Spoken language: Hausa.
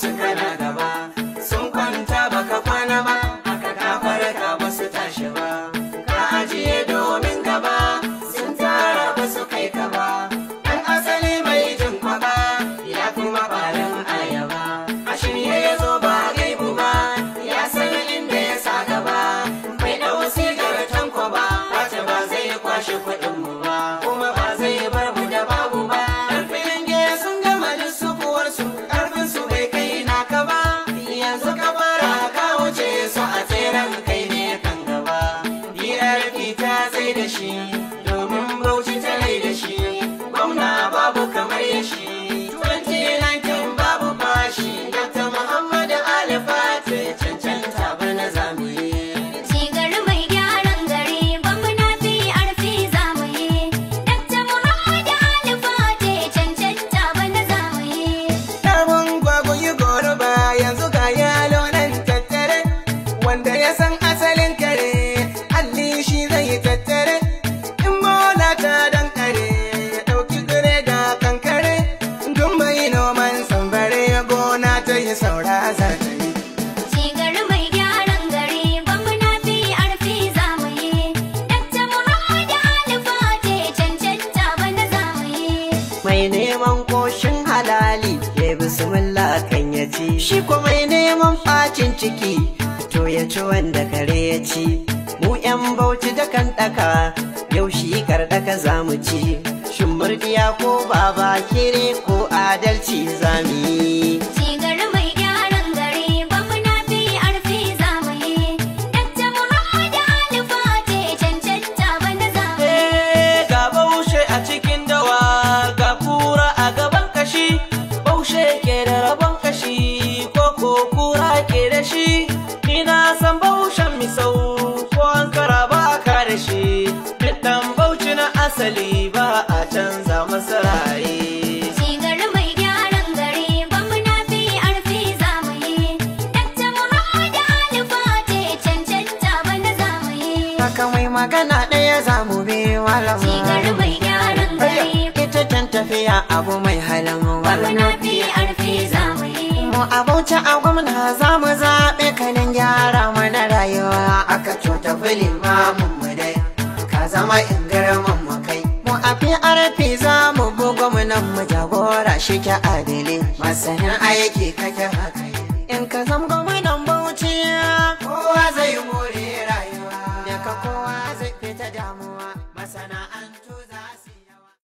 su kana gaba. Sun kwanta baka kwana ba haka ka farka ba su tashi ba. Ka ajiye Ta tsaye da shi. Tattare in ya ɗauki gure da kankare duk mai noman sambare gona ta yi saura za ta yi. Cigar mai neman koshin halali ya bismillah kan ya ci. Shi ko mai neman facin ciki to ya ci wanda kare ya ci. Yan bauchi da kan daka yau shi kardaka za mu ci. Shin murdiya ko baba kere ko adalci za mu yi? PRP za dan bauchi na asali ba a canza masa raye magana ɗaya za mu bi malama Cigar mai gyaran gari. Ita can tafiya abu mai halin gwamna PRP za mu yi. Mu abauci a gwamna za mu zaɓe kanin gyara mana rayuwa. Aka cuta filin ka zama in girman mu kai. Mu a PRP za mu bu gwamnan mu jagora shi ke adili masanin aiki kake haka. In ka zama gwamnan bauchi